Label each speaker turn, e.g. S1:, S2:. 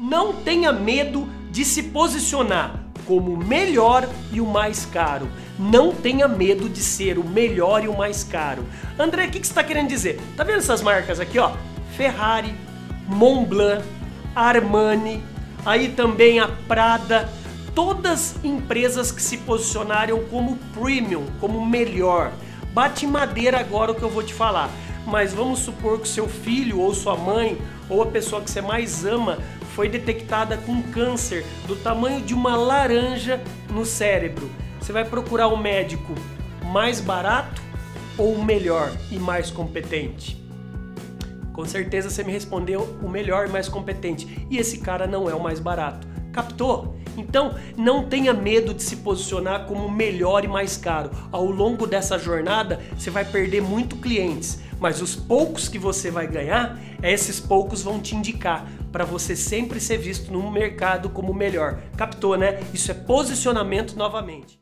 S1: Não tenha medo de se posicionar como o melhor e o mais caro. Não tenha medo de ser o melhor e o mais caro. André, o que, que você está querendo dizer? Tá vendo essas marcas aqui, ó? Ferrari, Montblanc, Armani, aí também a Prada, todas empresas que se posicionaram como premium, como melhor. Bate madeira agora o que eu vou te falar. Mas vamos supor que seu filho ou sua mãe ou a pessoa que você mais ama foi detectada com câncer do tamanho de uma laranja no cérebro. Você vai procurar um médico mais barato ou o melhor e mais competente? Com certeza você me respondeu o melhor e mais competente. E esse cara não é o mais barato. Captou? Então, não tenha medo de se posicionar como melhor e mais caro. Ao longo dessa jornada, você vai perder muito clientes, mas os poucos que você vai ganhar, esses poucos vão te indicar para você sempre ser visto no mercado como melhor. Captou, né? Isso é posicionamento novamente.